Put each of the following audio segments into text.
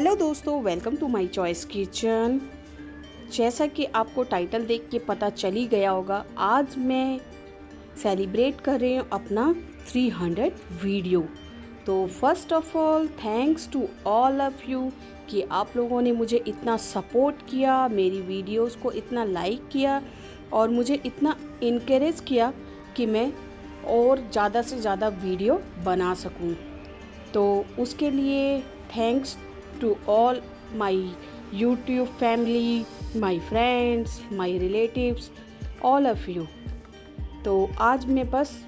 Hello दोस्तों welcome to my choice kitchen जैसा कि आपको टाइटल देख के पता चल गया होगा, आज मैं सेलिब्रेट कर रही हूँ अपना 300 वीडियो तो first of all thanks to all of you कि आप लोगों ने मुझे इतना सपोर्ट किया, मेरी वीडियोस को इतना लाइक किया और मुझे इतना इनक्रेज किया कि मैं और ज़्यादा से ज़्यादा वीडियो बना सकूँ। तो उसके लिए thanks to all my YouTube family my friends my relatives all of you तो आज मैं बस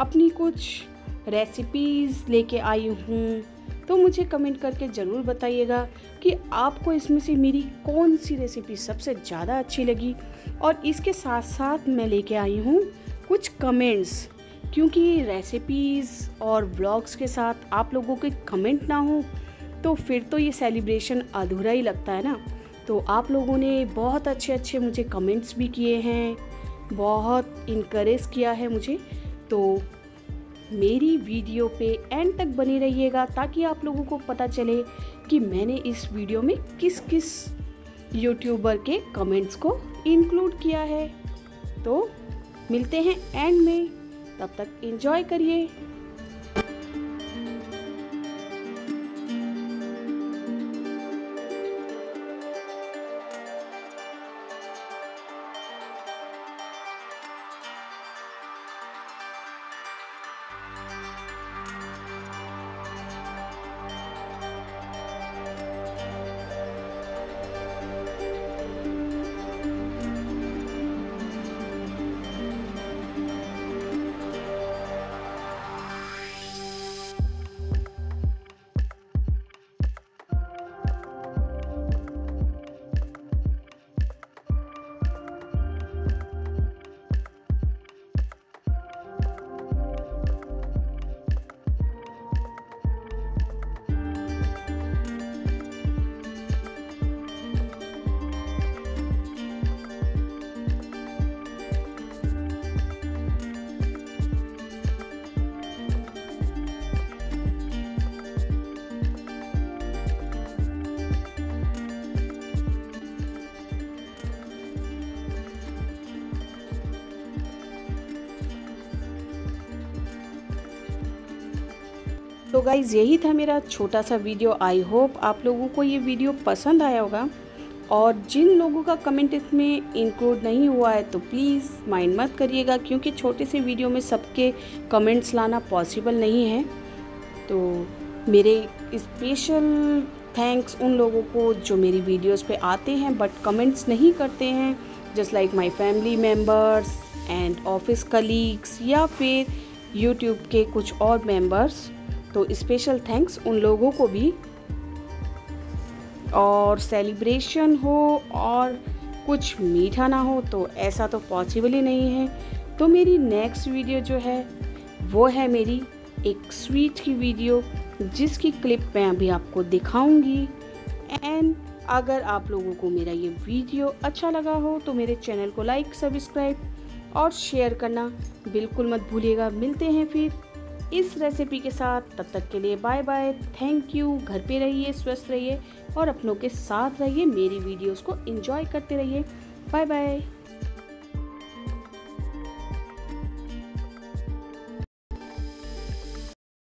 अपनी कुछ रेसिपीज़ लेके आई हूँ। तो मुझे कमेंट करके ज़रूर बताइएगा कि आपको इसमें से मेरी कौन सी रेसिपी सबसे ज़्यादा अच्छी लगी। और इसके साथ साथ मैं लेके आई हूँ कुछ कमेंट्स क्योंकि रेसिपीज़ और ब्लॉग्स के साथ आप लोगों के कमेंट ना हो तो फिर तो ये सेलिब्रेशन अधूरा ही लगता है ना। तो आप लोगों ने बहुत अच्छे अच्छे मुझे कमेंट्स भी किए हैं, बहुत इनक्रेज किया है मुझे। तो मेरी वीडियो पे एंड तक बनी रहिएगा ताकि आप लोगों को पता चले कि मैंने इस वीडियो में किस किस यूट्यूबर के कमेंट्स को इंक्लूड किया है। तो मिलते हैं एंड में। तब तक एंजॉय करिए। तो गाइज़ यही था मेरा छोटा सा वीडियो आई होप आप लोगों को ये वीडियो पसंद आया होगा. और जिन लोगों का कमेंट इसमें इंक्लूड नहीं हुआ है तो प्लीज़ माइंड मत करिएगा, क्योंकि छोटे से वीडियो में सबके कमेंट्स लाना पॉसिबल नहीं है. तो मेरे स्पेशल थैंक्स उन लोगों को जो मेरी वीडियोस पे आते हैं बट कमेंट्स नहीं करते हैं just like my family members and office colleagues या फिर यूट्यूब के कुछ और मेंबर्स तो स्पेशल थैंक्स उन लोगों को भी। और सेलिब्रेशन हो और कुछ मीठा ना हो तो ऐसा तो पॉसिबल ही नहीं है। तो मेरी नेक्स्ट वीडियो जो है, वो है मेरी एक स्वीट की वीडियो जिसकी क्लिप मैं अभी आपको दिखाऊँगी। एंड अगर आप लोगों को मेरा ये वीडियो अच्छा लगा हो तो मेरे चैनल को लाइक सब्सक्राइब और शेयर करना बिल्कुल मत भूलिएगा। मिलते हैं फिर। इस रेसिपी के साथ। तब तक के लिए बाय बाय थैंक यू घर पे रहिए, स्वस्थ रहिए और अपनों के साथ रहिए। मेरी वीडियोस को एंजॉय करते रहिए। Bye bye